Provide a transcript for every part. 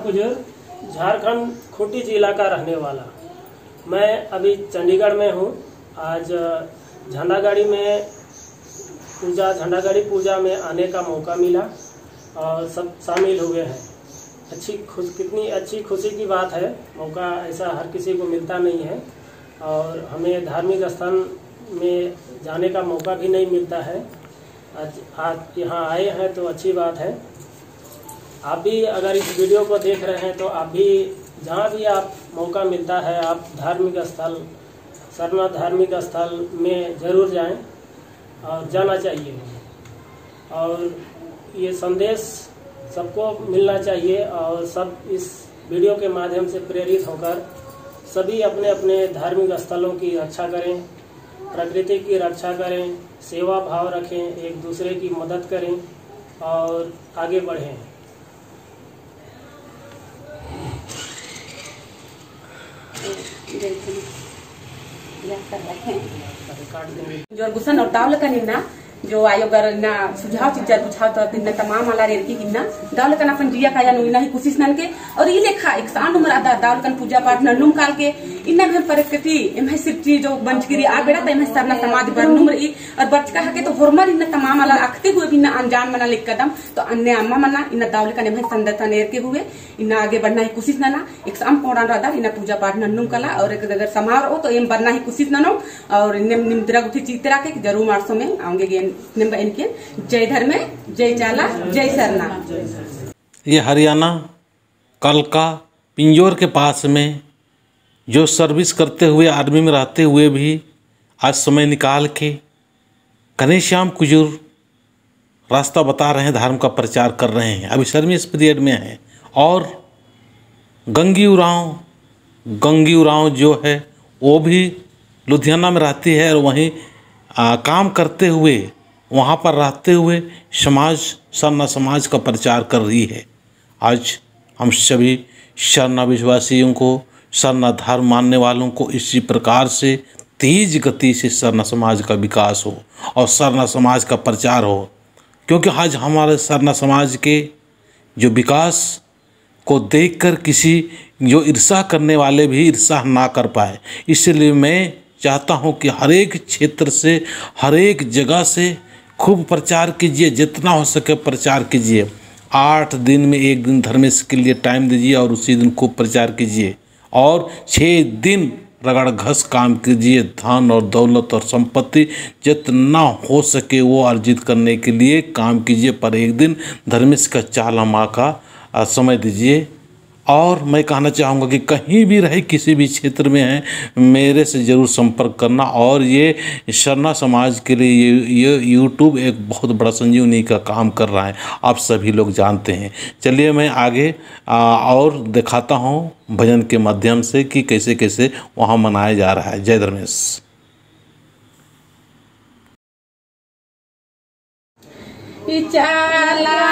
में मैं घनश्याम कुजूर झारखंड खूंटी जिला का रहने वाला। मैं अभी चंडीगढ़ में हूँ। आज झंडा गाड़ी में पूजा झंडा गाड़ी पूजा में आने का मौका मिला और सब शामिल हुए हैं। अच्छी खुश, कितनी अच्छी खुशी की बात है। मौका ऐसा हर किसी को मिलता नहीं है और हमें धार्मिक स्थान में जाने का मौका भी नहीं मिलता है। आज आज यहाँ आए हैं तो अच्छी बात है। आप भी अगर इस वीडियो को देख रहे हैं तो आप भी जहाँ भी आप मौका मिलता है, आप धार्मिक स्थल, सरना धार्मिक स्थल में ज़रूर जाएँ और जाना चाहिए। और ये संदेश सबको मिलना चाहिए और सब इस वीडियो के माध्यम से प्रेरित होकर सभी अपने अपने धार्मिक स्थलों की रक्षा करें, प्रकृति की रक्षा करें सेवा भाव रखें, एक दूसरे की मदद करें और आगे बढ़ें। जो गुसन और दावल का निन्ना जो आयोगर ना सुझाव चीजा बुझाव तो दिन तमाम वाला रेर की गिन्ना दावल का अपन जिया का नुना ही कोशिश नन के, और ये लेखा एक सान उम्र आदा दावल कन पूजा पाठ नन्नुम काल के, इन्ना घर प्रकृति इमह सिर्ची जो बंचगिरी आ बेड़ा तमह सरना समाज बर नुम्र ई और बच का के तो होरमर इन्ना तमाम वाला आखते हुए भी ना अनजान मना लिख कदम तो अन्य अम्मा मना, इन्ना दावल का निमह संदता नेर के हुए, इन्ना आगे बढ़ना ही कोशिश नना एक साम पौड़ान रादा इन्ना पूजा पाठ नन्नुम कला, और एक अगर समारोह तो एम बढ़ना ही कोशिश ननो और निम निमद्रा गुथी चित्रा के ज़रूर मारसो में आऊँगे गे इनके। जय धर्म जय चाला जय सरना ये हरियाणा कलका पिंजौर के पास में जो सर्विस करते हुए आर्मी में रहते हुए भी आज समय निकाल के घनेश्याम कुजूर रास्ता बता रहे हैं धर्म का प्रचार कर रहे हैं। अभी सर्विस पीरियड में हैं। और गंगी उरांव गंगी उरांव जो है वो भी लुधियाना में रहती है और वहीं आ, काम करते हुए वहाँ पर रहते हुए समाज, सरना समाज का प्रचार कर रही है। आज हम सभी शरणा विश्वासियों को, सरना धर्म मानने वालों को इसी प्रकार से तेज गति से सरना समाज का विकास हो और सरना समाज का प्रचार हो। क्योंकि आज हमारे सरना समाज के जो विकास को देखकर किसी जो ईर्षा करने वाले भी ईर्षा ना कर पाए, इसलिए मैं चाहता हूँ कि हर एक क्षेत्र से हर एक जगह से खूब प्रचार कीजिए, जितना हो सके प्रचार कीजिए। आठ दिन में एक दिन धर्मेश के लिए टाइम दीजिए और उसी दिन खूब प्रचार कीजिए। और छः दिन रगड़ घस काम कीजिए, धन और दौलत और संपत्ति जितना हो सके वो अर्जित करने के लिए काम कीजिए। पर एक दिन धर्मेश का चाला माँ का समय दीजिए। और मैं कहना चाहूँगा कि कहीं भी रहे किसी भी क्षेत्र में है मेरे से ज़रूर संपर्क करना। और ये शरणा समाज के लिए ये ये यूट्यूब एक बहुत बड़ा संजीवनी का काम कर रहा है। आप सभी लोग जानते हैं। चलिए मैं आगे आ, और दिखाता हूँ भजन के माध्यम से कि कैसे कैसे वहाँ मनाया जा रहा है। जय धर्मेश। चाला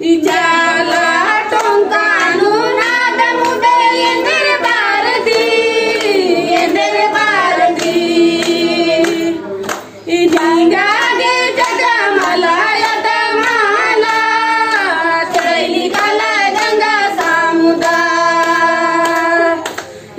Ida.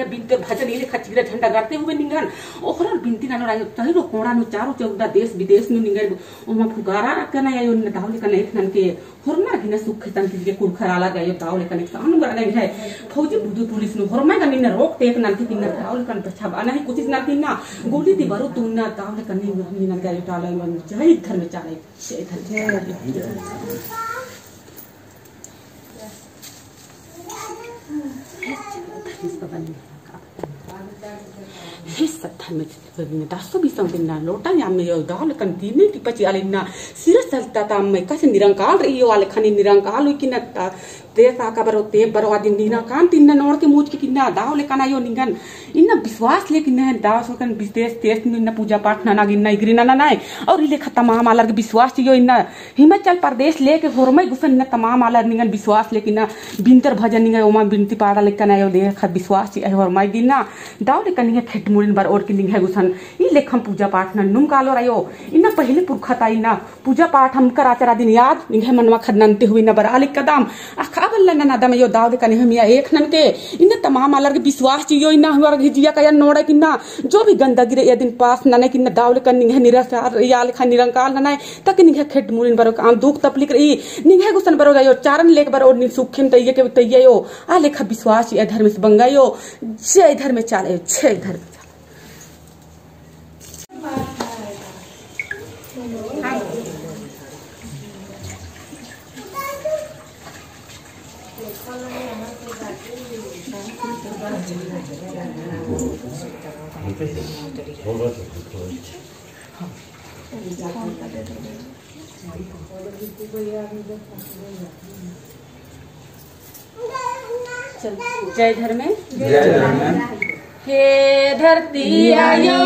निंगा बिनते भजन इले खचिरा झंडा गाड़ते हुए निंगन। ओखरा बिनती ना राय, तही रो कोणा नु चारो चौदा देश विदेश नु निंगा ओमा फुगारा कना आयो न दावले कना नन के। होरमा गिना सुख तन के कुर खराला गयो दावले कने सानु गरा नहीं है फौजी बुदु पुलिस नु होरमा का निन रोक टेक नन के तिन दावले कन पे छब अना है। कुछ नन ना गोली दी बारो तुन ना दावले कने निन गयो टाला मन जय धर्म चाले जय धर्म Kan dine ti paci alina sira salta ta me ka nirangkal ri yo ale khani nirangkal ui kinata te ta ka baro te baro adin dina kan tinna nor के मुझ के किन्ना दाव ले kana yo ningan inna विश्वास ले किन्ना दाव सो kan विदेश देश में इन्ना पूजा पाठ ना नागिन ना इग्री ना ना नाय और इले खत्म तमाम आलर के विश्वास यो इन्ना। हिमाचल प्रदेश ले के होरमै गुसन इन्ना तमाम आलर निगन विश्वास ले किन्ना। बिनतर भजन निगन ओमा बिनती पाड़ा ले kana yo दे खत विश्वास ची होरमै दिना दाव ले कनिया खेट मुरिन बार और किनिंग है गुसन इ लेखम पूजा पाठ न नुम कालो रयो। इन्ना पूजा पाठ हम करा चरा दिन याद। निंगे मनवा खदनंते हुई न बर आलिक कदम। अखा बल्ला न नदम यो दाव कने एक नन इन तमाम अलग विश्वास हुआ हिजिया का नोड़े किन्ना जो भी गंदगी रे दिन पास नने किन्ना दाव ले कनिंगे निरसार या लेखा निरंकाल नने तक खेट बरो काम दुख तपलिक रे निंगे गुसन बरो गयो चारण लेक बरो नि सुखिन तइये के आ लेखा विश्वास ये धर्म से बंगायो जय धर्म चाले जय धर्मे जय धर्म हे धरती आयो।